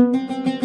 you.